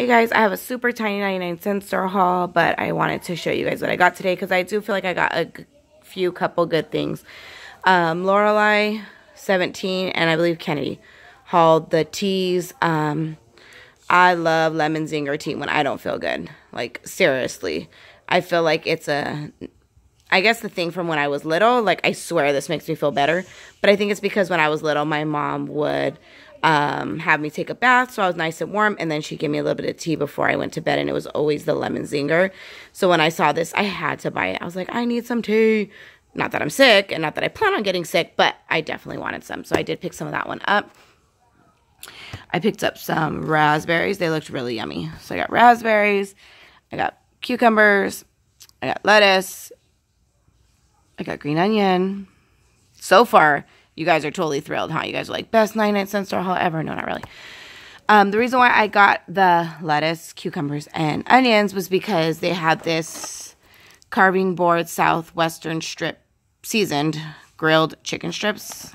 Hey guys, I have a super tiny 99 cent store haul, but I wanted to show you guys what I got today because I do feel like I got a few couple good things. Um, Lorelei, 17, and I believe Kennedy hauled the teas. Um, I love lemon zinger tea when I don't feel good. Like, seriously. I feel like it's a I guess the thing from when I was little, like I swear this makes me feel better, but I think it's because when I was little, my mom would um, have me take a bath so I was nice and warm, and then she'd give me a little bit of tea before I went to bed, and it was always the lemon zinger. So when I saw this, I had to buy it. I was like, I need some tea. Not that I'm sick, and not that I plan on getting sick, but I definitely wanted some, so I did pick some of that one up. I picked up some raspberries. They looked really yummy. So I got raspberries, I got cucumbers, I got lettuce, I got green onion. So far, you guys are totally thrilled, huh? You guys are like, best 99 cent store haul ever. No, not really. Um, the reason why I got the lettuce, cucumbers, and onions was because they had this carving board southwestern strip seasoned grilled chicken strips.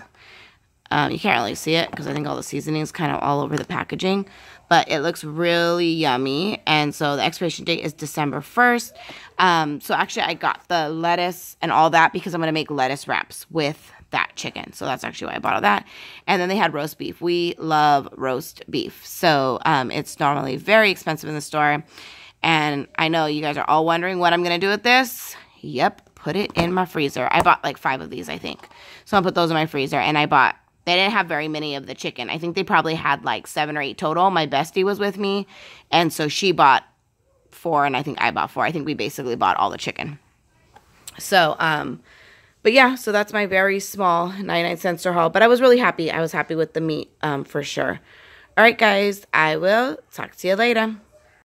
Um, you can't really see it because I think all the seasoning is kind of all over the packaging, but it looks really yummy. And so the expiration date is December 1st. Um, so actually, I got the lettuce and all that because I'm going to make lettuce wraps with that chicken. So that's actually why I bought all that. And then they had roast beef. We love roast beef. So um, it's normally very expensive in the store. And I know you guys are all wondering what I'm going to do with this. Yep, put it in my freezer. I bought like five of these, I think. So I'll put those in my freezer. And I bought they didn't have very many of the chicken. I think they probably had like seven or eight total. My bestie was with me, and so she bought four, and I think I bought four. I think we basically bought all the chicken. So, um, but yeah, so that's my very small 99 cent store haul. But I was really happy. I was happy with the meat um, for sure. All right, guys, I will talk to you later.